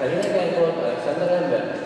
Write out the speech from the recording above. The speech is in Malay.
kadang-kadang kan kau eh, sangat lambat kan